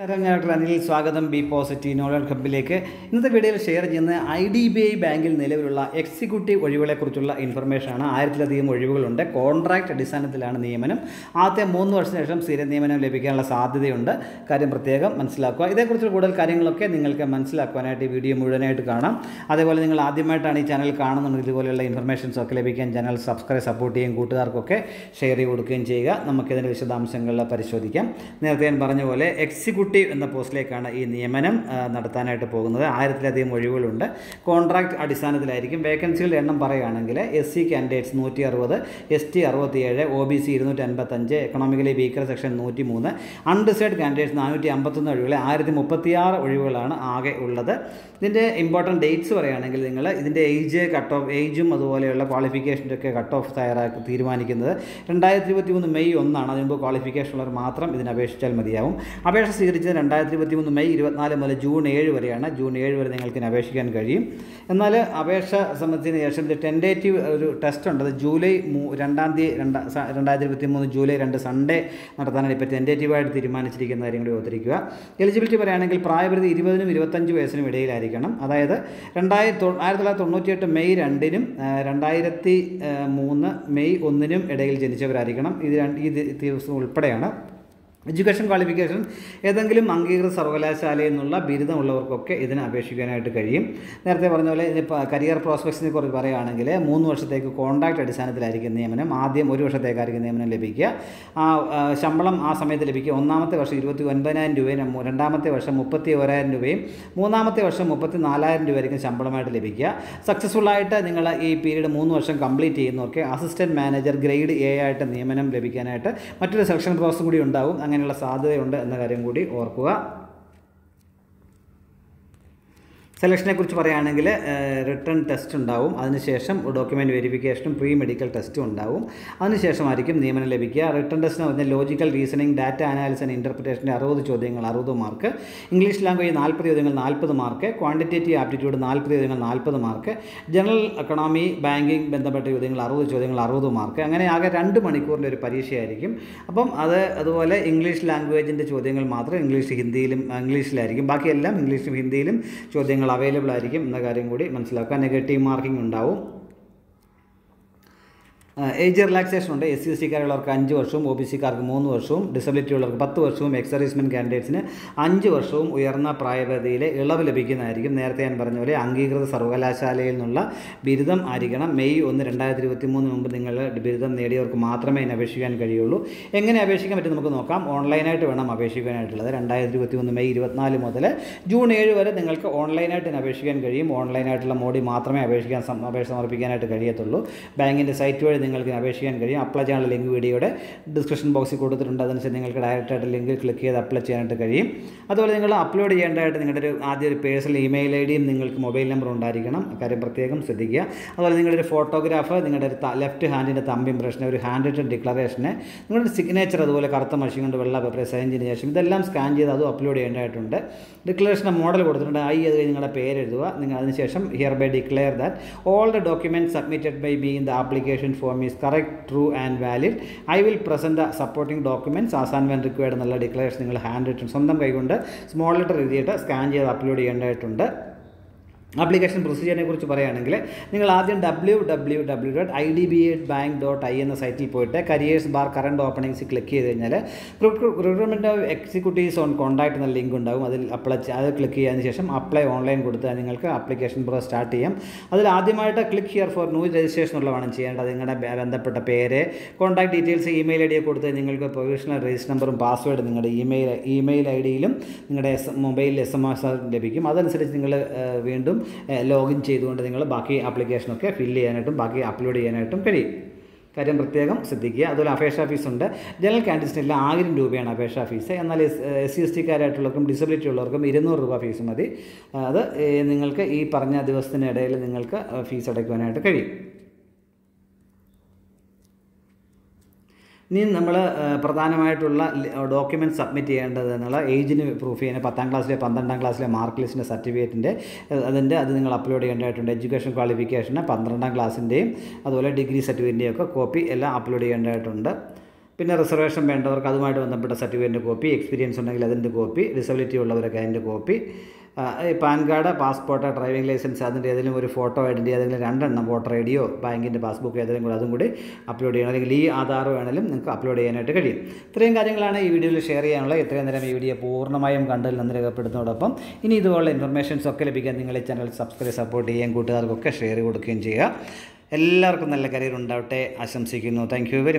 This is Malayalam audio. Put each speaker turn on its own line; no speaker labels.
നമസ്കാരം ഞാൻ ഡോക്ടർ അനിൽ സ്വാഗതം. B positive. നോളജ് ഹബിലേക്ക് ഇന്നത്തെ വീഡിയോയിൽ ഷെയർ ചെയ്യുന്നത് ഐ ഡി ബി ഐ ബാങ്കിൽ നിലവിലുള്ള എക്സിക്യൂട്ടീവ് ഒഴിവുകളെക്കുറിച്ചുള്ള ഇൻഫർമേഷനാണ്. ആയിരത്തിലധികം ഒഴിവുകളുണ്ട്. കോൺട്രാക്ട് അടിസ്ഥാനത്തിലാണ് നിയമനം. ആദ്യത്തെ മൂന്ന് വർഷത്തിന് ശേഷം സ്ഥിര നിയമനം ലഭിക്കാനുള്ള സാധ്യതയുണ്ട്. കാര്യം പ്രത്യേകം മനസ്സിലാക്കുക. ഇതേക്കുറിച്ച് കൂടുതൽ കാര്യങ്ങളൊക്കെ നിങ്ങൾക്ക് മനസ്സിലാക്കുവാനായിട്ട് ഈ വീഡിയോ മുഴുവനായിട്ട് കാണാം. അതേപോലെ നിങ്ങൾ ആദ്യമായിട്ടാണ് ഈ ചാനൽ കാണുന്നുണ്ടെങ്കിൽ ഇതുപോലെയുള്ള ഇൻഫർമേഷൻസ് ഒക്കെ ലഭിക്കാൻ ചാനൽ സബ്സ്ക്രൈബ് സപ്പോർട്ട് ചെയ്യുകയും കൂട്ടുകാർക്കൊക്കെ ഷെയർ ചെയ്ത് കൊടുക്കുകയും ചെയ്യുക. നമുക്കിതിന്റെ വിശദാംശങ്ങൾ പരിശോധിക്കാം. നേരത്തെ ഞാൻ പറഞ്ഞ പോലെ എക്സിക്യൂട്ടീവ് എന്ന പോസ്റ്റിലേക്കാണ് ഈ നിയമനം നടത്താനായിട്ട് പോകുന്നത്. ആയിരത്തിലധികം ഒഴിവുകളുണ്ട്. കോൺട്രാക്ട് അടിസ്ഥാനത്തിലായിരിക്കും. വേക്കൻസികളുടെ എണ്ണം പറയുകയാണെങ്കിൽ എസ് സി കാൻഡിഡേറ്റ്സ് നൂറ്റി അറുപത് എസ് ടി അറുപത്തിയേഴ് ഒ ബി സി ഇരുന്നൂറ്റി അൻപത്തഞ്ച് എക്കണോമിക്കലി വീക്കർ സെക്ഷൻ നൂറ്റി മൂന്ന് അൺഡിസൈഡ് കാൻഡിഡേറ്റ്സ് നാനൂറ്റി അമ്പത്തൊന്ന് ഒഴിവുകൾ ആയിരത്തി മുപ്പത്തിയാറ് ഒഴിവുകളാണ് ആകെ ഉള്ളത്. ഇതിന്റെ ഇമ്പോർട്ടന്റ് ഡേറ്റ്സ് പറയുകയാണെങ്കിൽ നിങ്ങൾ ഇതിന്റെ ഏജ് കട്ട് ഓഫ് ഏജും അതുപോലെയുള്ള ക്വാളിഫിക്കേഷന്റെ ഒക്കെ കട്ട് ഓഫ് തയ്യാറാക്കി തീരുമാനിക്കുന്നത്. രണ്ടായിരത്തി ഇരുപത്തി മൂന്ന് മെയ് ഒന്നാണ്. അതിന് മുമ്പ് ക്വാളിഫിക്കേഷൻ ഉള്ളവർ മാത്രം ഇതിന് അപേക്ഷിച്ചാൽ മതിയാവും. അപേക്ഷ സ്വീകരിച്ചത് രണ്ടായിരത്തി ഇരുപത്തി മൂന്ന് മെയ് ഇരുപത്തിനാല് മുതൽ ജൂൺ ഏഴ് വരെയാണ്. ജൂൺ ഏഴ് വരെ നിങ്ങൾക്ക് അപേക്ഷിക്കാൻ കഴിയും. എന്നാൽ അപേക്ഷ സംബന്ധിച്ചതിന് ശേഷം ഇത് ടെൻഡേറ്റീവ് ഒരു ടെസ്റ്റ് ഉണ്ട്. അത് ജൂലൈ മൂ രണ്ടാം തീയതി രണ്ടാ രണ്ടായിരത്തി ഇരുപത്തി മൂന്ന് ജൂലൈ രണ്ട് സൺഡേ നടത്താനാണ് ഇപ്പോൾ ടെൻഡേറ്റീവായിട്ട് തീരുമാനിച്ചിരിക്കുന്ന കാര്യം കൂടി ഓർത്തിരിക്കുക. എലിജിബിലിറ്റി പറയുകയാണെങ്കിൽ പ്രായപരിധി ഇരുപതിനും ഇരുപത്തഞ്ച് വയസ്സിനും ഇടയിലായിരിക്കണം. അതായത് രണ്ടായിരത്തി ആയിരത്തി തൊള്ളായിരത്തി തൊണ്ണൂറ്റിയെട്ട് മെയ് രണ്ടിനും രണ്ടായിരത്തി മൂന്ന് മെയ് ഒന്നിനും ഇടയിൽ ജനിച്ചവരായിരിക്കണം. ഇത് രണ്ട് ഈ ദിവസം ഉൾപ്പെടെയാണ്. എഡ്യൂക്കേഷൻ ക്വാളിഫിക്കേഷൻ ഏതെങ്കിലും അംഗീകൃത സർവകലാശാലയിൽ നിന്നുള്ള ബിരുദമുള്ളവർക്കൊക്കെ ഇതിന് അപേക്ഷിക്കാനായിട്ട് കഴിയും. നേരത്തെ പറഞ്ഞ പോലെ കരിയർ പ്രോസ്പെക്ട്സിനെ കുറിച്ച് പറയുകയാണെങ്കിൽ മൂന്ന് വർഷത്തേക്ക് കോൺട്രാക്ട് അടിസ്ഥാനത്തിലായിരിക്കും നിയമനം. ആദ്യം ഒരു വർഷത്തേക്കായിരിക്കും നിയമനം ലഭിക്കുക. ആ ശമ്പളം ആ സമയത്ത് ലഭിക്കുക. ഒന്നാമത്തെ വർഷം ഇരുപത്തി ഒൻപതിനായിരം രൂപയും രണ്ടാമത്തെ വർഷം മുപ്പത്തി ഓരായിരം രൂപയും മൂന്നാമത്തെ വർഷം മുപ്പത്തി നാലായിരം രൂപയായിരിക്കും ശമ്പളമായിട്ട് ലഭിക്കുക. സക്സസ്ഫുൾ ആയിട്ട് നിങ്ങൾ ഈ പീരീഡ് മൂന്ന് വർഷം കംപ്ലീറ്റ് ചെയ്യുന്നവർക്ക് അസിസ്റ്റന്റ് മാനേജർ ഗ്രേഡ് എ ആയിട്ട് നിയമനം ലഭിക്കാനായിട്ട് മറ്റൊരു സെലക്ഷൻ പ്രോസസ്സും കൂടി ഉണ്ടാവും. അങ്ങനെയുള്ള സാധ്യതയുണ്ട് എന്ന കാര്യം കൂടി ഓർക്കുക. സെലക്ഷനെ കുറിച്ച് പറയുകയാണെങ്കിൽ റിട്ടേൺ ടെസ്റ്റ് ഉണ്ടാവും. അതിനുശേഷം ഡോക്യുമെന്റ് വെരിഫിക്കേഷനും പ്രീ മെഡിക്കൽ ടെസ്റ്റും ഉണ്ടാവും. അതിനുശേഷമായിരിക്കും നിയമനം ലഭിക്കുക. റിട്ടേൺ ടെസ്റ്റ് എന്ന് പറഞ്ഞാൽ logical reasoning data analysis and ഇന്റർപ്രിറ്റേഷന്റെ അറുപത് ചോദ്യങ്ങൾ അറുപത് മാർക്ക് ഇംഗ്ലീഷ് ലാംഗ്വേജ് നാൽപ്പത് ചോദ്യങ്ങൾ നാൽപ്പത് മാർക്ക് ക്വാണ്ടിറ്റേറ്റീവ് ആപ്റ്റിറ്റ്യൂഡ് നാൽപ്പത് ചോദ്യങ്ങൾ നാൽപ്പത് മാർക്ക് ജനറൽ എക്കണോമി ബാങ്കിങ് ബന്ധപ്പെട്ട ചോദ്യങ്ങൾ അറുപത് ചോദ്യങ്ങൾ അറുപത് മാർക്ക് അങ്ങനെ ആകെ രണ്ട് മണിക്കൂറിന്റെ ഒരു പരീക്ഷയായിരിക്കും. അപ്പം അത് അതുപോലെ ഇംഗ്ലീഷ് ലാംഗ്വേജിന്റെ ചോദ്യങ്ങൾ മാത്രം ഇംഗ്ലീഷ് ഹിന്ദിയിലും ഇംഗ്ലീഷിലായിരിക്കും ബാക്കിയെല്ലാം ഇംഗ്ലീഷും ഹിന്ദിയിലും ചോദ്യങ്ങൾ അവൈലബിൾ ആയിരിക്കും എന്ന കാര്യം കൂടി മനസ്സിലാക്കുക. നെഗറ്റീവ് മാർക്കിംഗ് ഉണ്ടാവും. ഏജ് റിലാക്സേഷൻ ഉണ്ട്. എസ് സി എസ് സിക്കാരുള്ളവർക്ക് അഞ്ച് വർഷവും ഒ ബി സിക്കാർക്ക് മൂന്ന് വർഷവും ഡിസബിലിറ്റി ഉള്ളവർക്ക് പത്ത് വർഷവും എക്സർവീസ്മെൻ കാൻഡിഡേറ്റ്സിന് അഞ്ച് വർഷവും ഉയർന്ന പ്രായപരിധിയിൽ ഇളവ് ലഭിക്കുന്നതായിരിക്കും. നേരത്തെ ഞാൻ പറഞ്ഞ പോലെ അംഗീകൃത സർവകലാശാലയിൽ നിന്നുള്ള ബിരുദം ആയിരിക്കണം. മെയ് ഒന്ന് രണ്ടായിരത്തി ഇരുപത്തി മൂന്ന് മുമ്പ് നിങ്ങൾ ബിരുദം നേടിയവർക്ക് മാത്രമേ ഇതിന് അപേക്ഷിക്കാൻ കഴിയുള്ളൂ. എങ്ങനെ അപേക്ഷിക്കാൻ പറ്റും നമുക്ക് നോക്കാം. ഓൺലൈനായിട്ട് വേണം അപേക്ഷിക്കാനായിട്ടുള്ളത്. രണ്ടായിരത്തി ഇരുപത്തി മൂന്ന് മെയ് ഇരുപത്തിനാല് മുതൽ ജൂൺ ഏഴ് വരെ നിങ്ങൾക്ക് ഓൺലൈനായിട്ട് ഇതിന് അപേക്ഷിക്കാൻ കഴിയും. ഓൺലൈനായിട്ടുള്ള മോഡി മാത്രമേ അപേക്ഷിക്കാൻ അപേക്ഷ സമർപ്പിക്കാനായിട്ട് കഴിയത്തുള്ളൂ. ബാങ്കിന്റെ സൈറ്റ് വഴി നിങ്ങൾക്ക് അപേക്ഷിക്കാൻ കഴിയും. അപ്ലൈ ചെയ്യാനുള്ള ലിങ്ക് വീഡിയോയുടെ ഡിസ്ക്രിപ്ഷൻ ബോക്സിൽ കൊടുത്തിട്ടുണ്ട്. അതനുസരിച്ച് നിങ്ങൾക്ക് ഡയറക്റ്റായിട്ട് ലിങ്കിൽ ക്ലിക്ക് ചെയ്ത് അപ്ലൈ ചെയ്യാനായിട്ട് കഴിയും. അതുപോലെ നിങ്ങൾ അപ്ലോഡ് ചെയ്യേണ്ടതായിട്ട് നിങ്ങളുടെ ഒരു ആദ്യ ഒരു പേഴ്സണൽ ഇമെയിൽ ഐ ഡിയും നിങ്ങൾക്ക് മൊബൈൽ നമ്പർ ഉണ്ടായിരിക്കണം. കാര്യം പ്രത്യേകം ശ്രദ്ധിക്കുക. അതുപോലെ നിങ്ങളുടെ ഒരു ഫോട്ടോഗ്രാഫ് നിങ്ങളുടെ ഒരു ലെഫ്റ്റ് ഹാൻഡിന്റെ തമ്പ് ഇംപ്രഷൻ ഒരു ഹാൻഡ് റിട്ടൺ ഡിക്ലറേഷന് നിങ്ങളുടെ സിഗ്നേച്ചർ അതുപോലെ കറുത്ത മഷി കൊണ്ട് വെള്ള പേപ്പർ സൈൻ ചെയ്തതിന് ശേഷം ഇതെല്ലാം സ്കാൻ ചെയ്ത് അതും അപ്ലോഡ് ചെയ്യേണ്ടതായിട്ടുണ്ട്. ഡിക്ലറേഷന്റെ മോഡൽ കൊടുത്തിട്ടുണ്ട്. ഐ അത് നിങ്ങളുടെ പേര് എഴുതുക. നിങ്ങൾ അതിനുശേഷം hereby declare that all the document submitted by me in the application form is correct true and valid I will present the supporting documents as and when required എന്നുള്ള ഡിക്ലറേഷൻ നിങ്ങൾ ഹാൻഡ് റിട്ടൺ സ്വന്തം കൈകൊണ്ട് സ്മോൾ ലെറ്റർ എഴുതിയിട്ട് സ്കാൻ ചെയ്ത് അപ്ലോഡ് ചെയ്യേണ്ടതായിട്ടുണ്ട്. ആപ്ലിക്കേഷൻ പ്രൊസീജിയറിനെ കുറിച്ച് പറയുകയാണെങ്കിൽ നിങ്ങൾ ആദ്യം W W W dot I D B I bank dot I എന്ന സൈറ്റിൽ പോയിട്ട് careers bar current openings click ചെയ്ത് കഴിഞ്ഞാൽ recruitment of executives on contract എന്ന ലിങ്ക് ഉണ്ടാകും അതിൽ അപ്ലൈ അത് ക്ലിക്ക് ചെയ്തതിന് ശേഷം അപ്ലൈ ഓൺലൈൻ കൊടുത്താൽ നിങ്ങൾക്ക് ആപ്ലിക്കേഷൻ പ്രോ സ്റ്റാർട്ട് ചെയ്യാം. അതിൽ ആദ്യമായിട്ട് click here for new registration ഉള്ളതാണ് ചെയ്യേണ്ടത്. നിങ്ങളുടെ ബന്ധപ്പെട്ട പേര് contact details email I D കൊടുത്ത് നിങ്ങൾക്ക് പ്രൊവിഷണൽ രജിസ്റ്റർ നമ്പറും പാസ്വേഡും നിങ്ങളുടെ ഇമെയിൽ ഇമെയിൽ ഐ ഡിയിലും നിങ്ങളുടെ മൊബൈലിൽ എസ് എം എസ് ലഭിക്കും. അതനുസരിച്ച് നിങ്ങൾ വീണ്ടും ലോഗിൻ ചെയ്തുകൊണ്ട് നിങ്ങൾ ബാക്കി ആപ്ലിക്കേഷനൊക്കെ ഫില്ല് ചെയ്യാനായിട്ടും ബാക്കി അപ്ലോഡ് ചെയ്യാനായിട്ടും കഴിയും. കാര്യം പ്രത്യേകം ശ്രദ്ധിക്കുക. അതുപോലെ അപേക്ഷാ ഉണ്ട്. ജനറൽ കാൻഡിഡേറ്റ്സിനെല്ലാം ആയിരം രൂപയാണ് അപേക്ഷാ ഫീസ് എന്നാൽ എസ് സി എസ് ടിക്കാരായിട്ടുള്ളവർക്കും ഡിസബിലിറ്റി ഉള്ളവർക്കും ഇരുന്നൂറ് രൂപ ഫീസ് മതി. അത് നിങ്ങൾക്ക് ഈ പറഞ്ഞ ദിവസത്തിനിടയിൽ നിങ്ങൾക്ക് ഫീസ് അടയ്ക്കുവാനായിട്ട് കഴിയും. ഇനി നമ്മൾ പ്രധാനമായിട്ടുള്ള ഡോക്യുമെന്റ് സബ്മിറ്റ് ചെയ്യേണ്ടത് എന്നുള്ള ഏജിന് പ്രൂഫ് ചെയ്യുന്ന പത്താം ക്ലാസ്സിലെ പന്ത്രണ്ടാം ക്ലാസ്സിലെ മാർക്ക് ലിസ്റ്റിന്റെ സർട്ടിഫിക്കറ്റിന്റെ അതിന്റെ അത് നിങ്ങൾ അപ്ലോഡ് ചെയ്യേണ്ടതായിട്ടുണ്ട്. എഡ്യൂക്കേഷൻ ക്വാളിഫിക്കേഷന് പന്ത്രണ്ടാം ക്ലാസ്സിന്റെയും അതുപോലെ ഡിഗ്രി സർട്ടിഫിക്കറ്റിന്റെയും ഒക്കെ കോപ്പി എല്ലാം അപ്ലോഡ് ചെയ്യേണ്ടതായിട്ടുണ്ട്. പിന്നെ റിസർവേഷൻ വേണ്ടവർക്ക് അതുമായിട്ട് ബന്ധപ്പെട്ട സർട്ടിഫിക്കറ്റിന്റെ കോപ്പി എക്സ്പീരിയൻസ് ഉണ്ടെങ്കിൽ അതിന്റെ കോപ്പി ഡിസബിലിറ്റി ഉള്ളവരൊക്കെ അതിന്റെ copy pan card passport driving licence അതിന്റെ ഏതെങ്കിലും ഒരു ഫോട്ടോ ഐഡന്റി ഏതെങ്കിലും രണ്ടെണ്ണം വോട്ടർ ഐ ഡിയോ ബാങ്കിന്റെ പാസ്ബുക്ക് ഏതെങ്കിലും കൂടെ അതും കൂടി അപ്ലോഡ് ചെയ്യണം. അല്ലെങ്കിൽ ഈ ആധാർ വേണമെങ്കിലും നിങ്ങൾക്ക് അപ്ലോഡ് ചെയ്യാനായിട്ട് കഴിയും. ഇത്രയും കാര്യങ്ങളാണ് ഈ വീഡിയോയിൽ ഷെയർ ചെയ്യാനുള്ളത്. ഇത്രയും നേരം ഈ വീഡിയോ പൂർണമായും കണ്ടതിൽ നന്ദി രേഖപ്പെടുത്തുന്നതോടൊപ്പം ഇനി ഇതുപോലുള്ള ഇൻഫർമേഷൻസ് ഒക്കെ ലഭിക്കാൻ നിങ്ങൾ ഈ ചാനൽ സബ്സ്ക്രൈബ് സപ്പോർട്ട് ചെയ്യുകയും കൂട്ടുകാർക്കൊക്കെ ഷെയർ കൊടുക്കുകയും ചെയ്യുക. എല്ലാവർക്കും നല്ല കരിയർ ഉണ്ടാവട്ടെ. ആശംസിക്കുന്നു. Thank very much